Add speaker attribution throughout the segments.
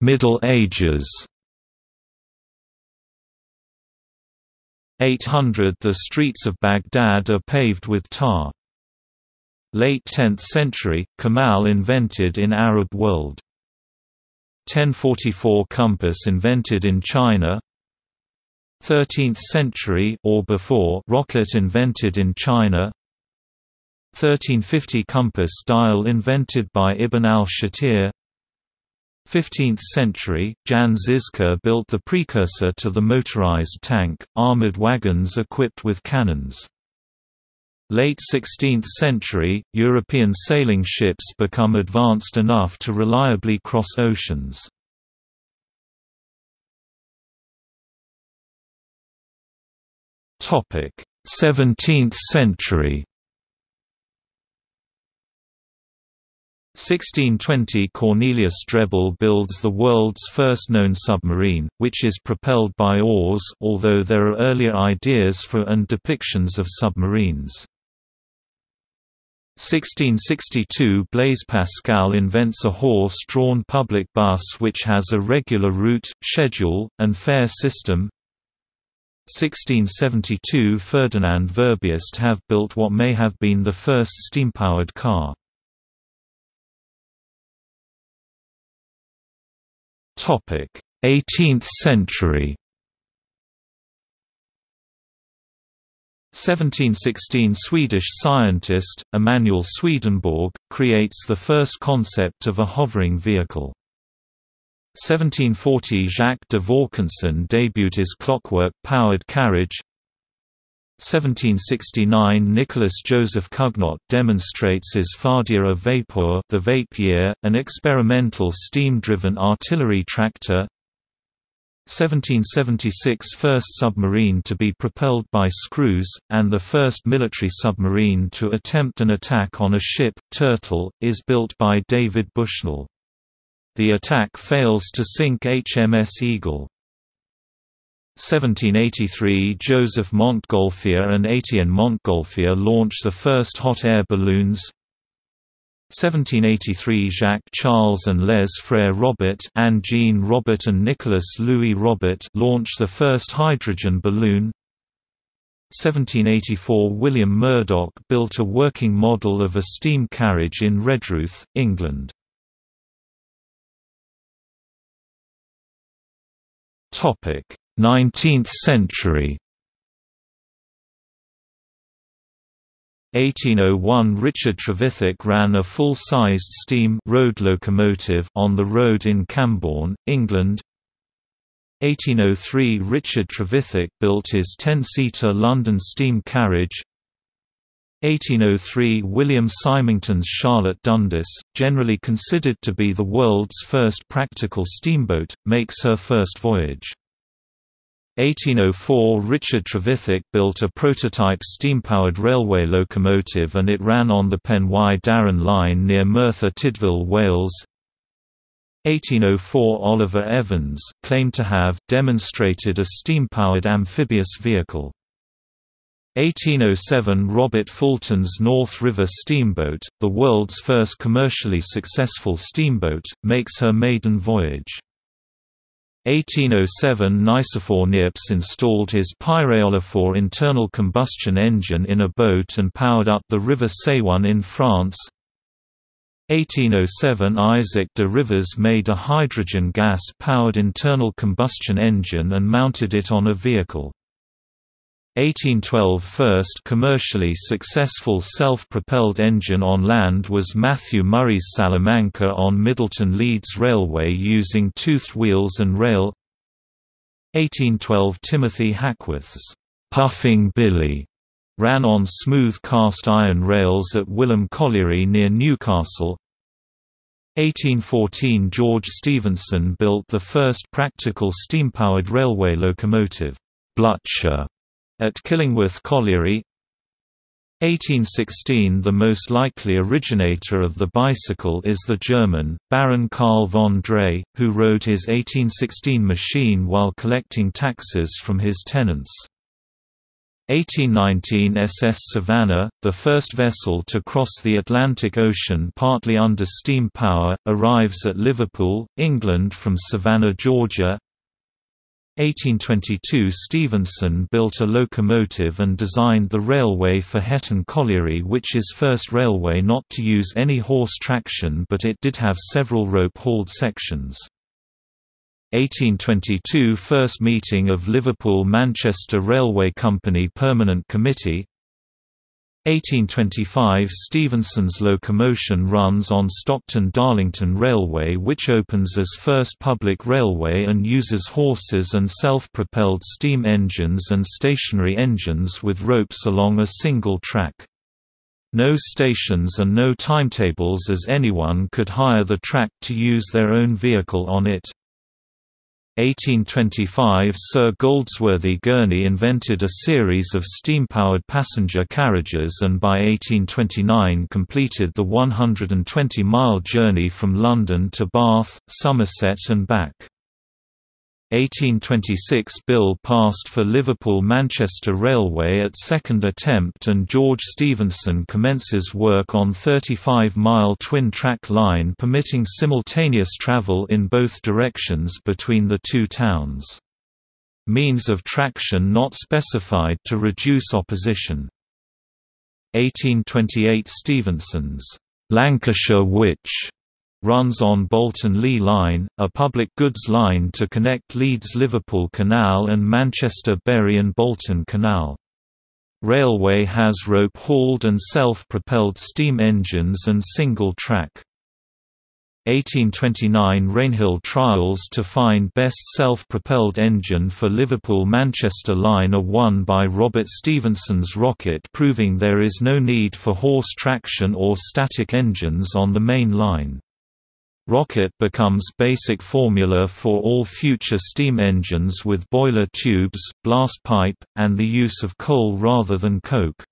Speaker 1: Middle Ages 800 The streets of Baghdad are paved with tar. Late 10th century, Kamal invented in Arab world. 1044 Compass invented in China 13th century or before rocket invented in China 1350 compass dial invented by Ibn al-Shatir 15th century, Jan Žižka built the precursor to the motorized tank, armored wagons equipped with cannons. Late 16th century, European sailing ships become advanced enough to reliably cross oceans. Topic: 17th century 1620 Cornelius Drebbel builds the world's first known submarine, which is propelled by oars although there are earlier ideas for and depictions of submarines. 1662 Blaise Pascal invents a horse-drawn public bus which has a regular route, schedule, and fare system. 1672 Ferdinand Verbiest have built what may have been the first steam-powered car. 18th century 1716 Swedish scientist, Emanuel Swedenborg, creates the first concept of a hovering vehicle. 1740 Jacques de Vaucanson debuted his clockwork-powered carriage 1769 Nicholas Joseph Cugnot demonstrates his Fardier vapor the Vapier, an experimental steam-driven artillery tractor 1776 First submarine to be propelled by screws, and the first military submarine to attempt an attack on a ship, Turtle, is built by David Bushnell. The attack fails to sink HMS Eagle. 1783 Joseph Montgolfier and Étienne Montgolfier launch the first hot air balloons. 1783 Jacques Charles and Les Frères Robert Anne Jean Robert and Nicholas Louis Robert launch the first hydrogen balloon. 1784 William Murdoch built a working model of a steam carriage in Redruth, England. Topic 19th century 1801 Richard Trevithick ran a full-sized steam road locomotive on the road in Camborne, England. 1803 Richard Trevithick built his 10-seater London steam carriage. 1803 William Symington's Charlotte Dundas, generally considered to be the world's first practical steamboat, makes her first voyage. 1804 Richard Trevithick built a prototype steam-powered railway locomotive and it ran on the Penydarren line near Merthyr Tydfil, Wales. 1804 Oliver Evans, claimed to have, demonstrated a steam-powered amphibious vehicle. 1807 Robert Fulton's North River steamboat, the world's first commercially successful steamboat, makes her maiden voyage. 1807 Nicephore Niepce installed his Pyréolophore internal combustion engine in a boat and powered up the River Saône in France. 1807 Isaac de Rivaz made a hydrogen gas-powered internal combustion engine and mounted it on a vehicle. 1812 First commercially successful self-propelled engine on land was Matthew Murray's Salamanca on Middleton Leeds Railway using toothed wheels and rail. 1812 Timothy Hackworth's «Puffing Billy» ran on smooth cast iron rails at Wylam Colliery near Newcastle. 1814 George Stephenson built the first practical steam-powered railway locomotive, Blucher, at Killingworth Colliery 1816 The most likely originator of the bicycle is the German, Baron Karl von Drais, who rode his 1816 machine while collecting taxes from his tenants. 1819 SS Savannah, the first vessel to cross the Atlantic Ocean partly under steam power, arrives at Liverpool, England from Savannah, Georgia. 1822 Stephenson built a locomotive and designed the railway for Hetton Colliery which is first railway not to use any horse traction but it did have several rope-hauled sections. 1822 First meeting of Liverpool-Manchester Railway Company Permanent Committee 1825 Stephenson's locomotion runs on Stockton-Darlington Railway which opens as first public railway and uses horses and self-propelled steam engines and stationary engines with ropes along a single track. No stations and no timetables as anyone could hire the track to use their own vehicle on it. 1825 Sir Goldsworthy Gurney invented a series of steam-powered passenger carriages and by 1829 completed the 120-mile journey from London to Bath, Somerset and back. 1826 bill passed for Liverpool-Manchester Railway at second attempt and George Stephenson commences work on 35-mile twin-track line permitting simultaneous travel in both directions between the two towns. Means of traction not specified to reduce opposition. 1828 Stephenson's Lancashire Witch runs on Bolton-Leigh Line, a public goods line to connect Leeds-Liverpool Canal and Manchester-Bury and Bolton Canal. Railway has rope-hauled and self-propelled steam engines and single-track. 1829 Rainhill trials to find best self-propelled engine for Liverpool-Manchester line are won by Robert Stephenson's rocket proving there is no need for horse traction or static engines on the main line. Rocket becomes basic formula for all future steam engines with boiler tubes, blast pipe, and the use of coal rather than coke.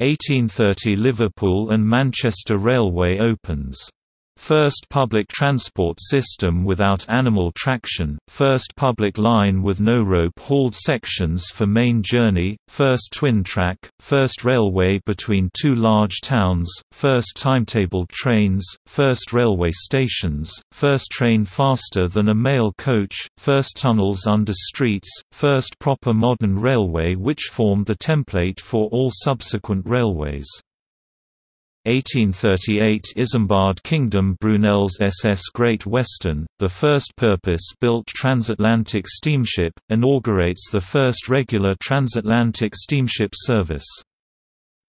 Speaker 1: 1830 Liverpool and Manchester Railway opens First public transport system without animal traction, first public line with no rope-hauled sections for main journey, first twin track, first railway between two large towns, first timetabled trains, first railway stations, first train faster than a mail coach, first tunnels under streets, first proper modern railway which formed the template for all subsequent railways. 1838 Isambard Kingdom Brunel's SS Great Western, the first purpose-built transatlantic steamship, inaugurates the first regular transatlantic steamship service.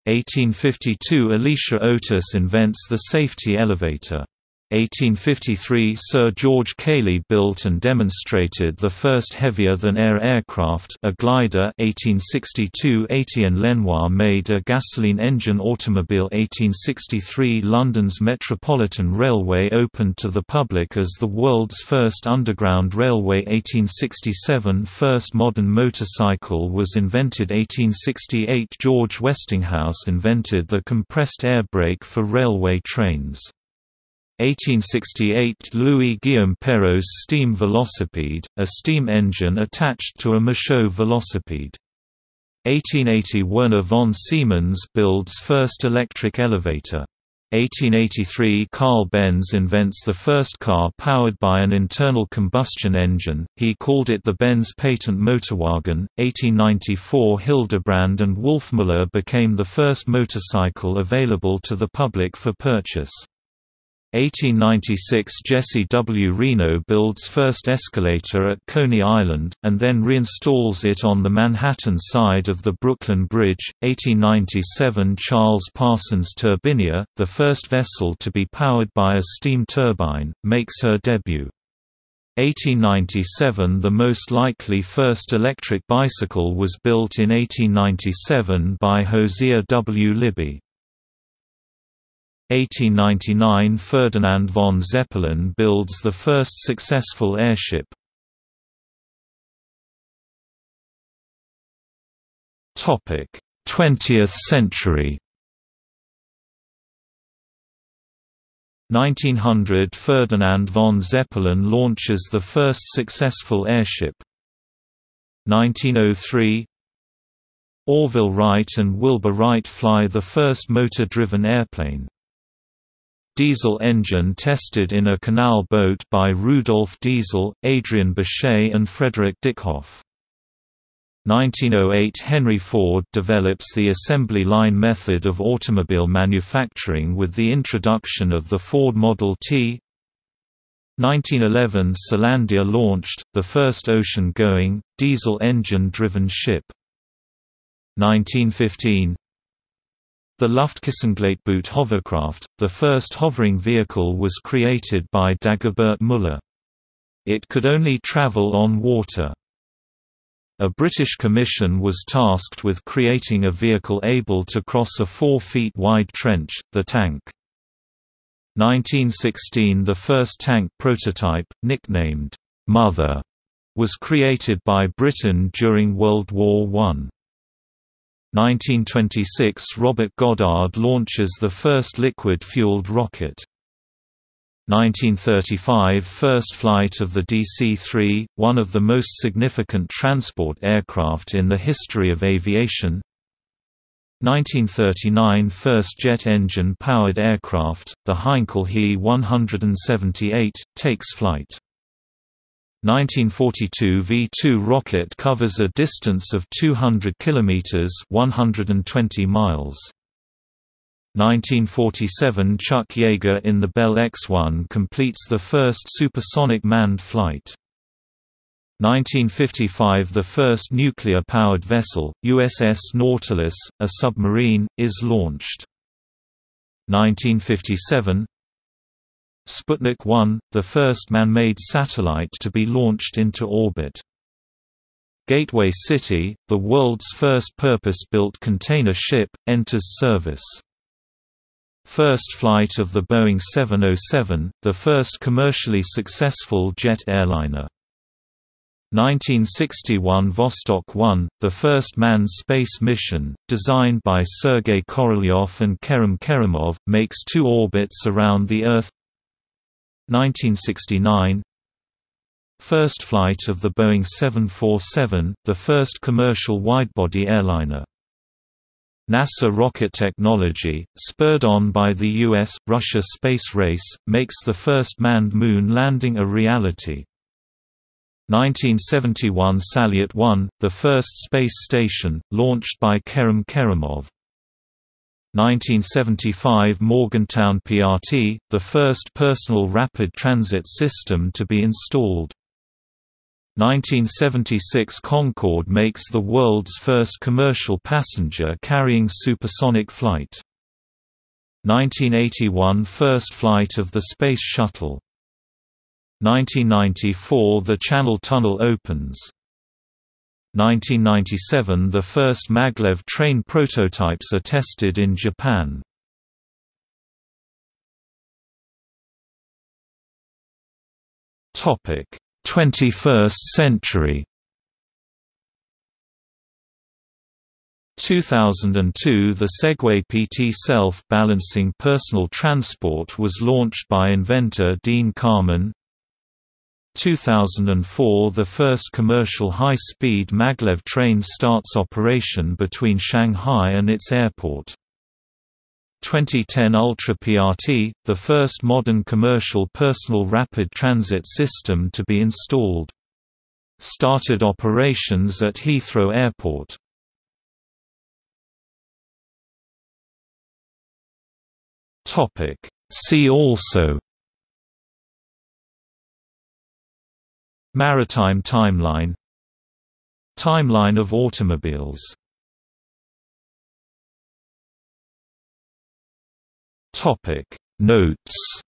Speaker 1: 1852 Elisha Otis invents the safety elevator. 1853 Sir George Cayley built and demonstrated the first heavier-than-air aircraft a glider 1862 Etienne Lenoir made a gasoline engine automobile 1863 London's Metropolitan Railway opened to the public as the world's first underground railway 1867 First modern motorcycle was invented 1868 George Westinghouse invented the compressed air brake for railway trains 1868 Louis-Guillaume Perrot's steam velocipede, a steam engine attached to a Michaux velocipede. 1880 Werner von Siemens builds first electric elevator. 1883 Carl Benz invents the first car powered by an internal combustion engine, he called it the Benz patent motorwagen. 1894 Hildebrand and Wolfmuller became the first motorcycle available to the public for purchase. 1896 Jesse W. Reno builds first escalator at Coney Island, and then reinstalls it on the Manhattan side of the Brooklyn Bridge. 1897 Charles Parsons Turbinia, the first vessel to be powered by a steam turbine, makes her debut. 1897 The most likely first electric bicycle was built in 1897 by Hosea W. Libby. 1899 Ferdinand von Zeppelin builds the first successful airship. Topic: 20th century. 1900 Ferdinand von Zeppelin launches the first successful airship. 1903 Orville Wright and Wilbur Wright fly the first motor-driven airplane. Diesel engine tested in a canal boat by Rudolf Diesel, Adrian Bouchet and Frederick Dyckhoff. 1908 Henry Ford develops the assembly line method of automobile manufacturing with the introduction of the Ford Model T. 1911 Selandia launched, the first ocean-going, diesel engine-driven ship. 1915 the Luftkissengleitboot hovercraft, the first hovering vehicle was created by Dagobert Müller. It could only travel on water. A British commission was tasked with creating a vehicle able to cross a 4 feet wide trench, the tank. 1916 The first tank prototype, nicknamed, Mother, was created by Britain during World War I. 1926 – Robert Goddard launches the first liquid-fueled rocket. 1935 – First flight of the DC-3, one of the most significant transport aircraft in the history of aviation 1939 – First jet engine-powered aircraft, the Heinkel He-178, takes flight 1942 V2 rocket covers a distance of 200 kilometers, 120 miles. 1947 Chuck Yeager in the Bell X-1 completes the first supersonic manned flight. 1955 The first nuclear-powered vessel, USS Nautilus, a submarine, is launched. 1957 Sputnik 1, the first man-made satellite to be launched into orbit. Gateway City, the world's first purpose-built container ship, enters service. First flight of the Boeing 707, the first commercially successful jet airliner. 1961 Vostok 1, the first manned space mission, designed by Sergei Korolyov and Kerim Kerimov, makes two orbits around the Earth 1969 First flight of the Boeing 747, the first commercial widebody airliner. NASA rocket technology, spurred on by the U.S.-Russia space race, makes the first manned moon landing a reality. 1971 Salyut 1, the first space station, launched by Kerim Kerimov. 1975 Morgantown PRT, the first personal rapid transit system to be installed. 1976 Concorde makes the world's first commercial passenger-carrying supersonic flight. 1981 First flight of the Space Shuttle. 1994 The Channel Tunnel opens. 1997 – The first maglev train prototypes are tested in Japan. Topic: 21st century. 2002 The Segway PT self-balancing personal transport was launched by inventor Dean Kamen 2004 – The first commercial high-speed maglev train starts operation between Shanghai and its airport. 2010 Ultra PRT, the first modern commercial personal rapid transit system to be installed. Started operations at Heathrow Airport. See also Maritime timeline. Timeline of automobiles. Notes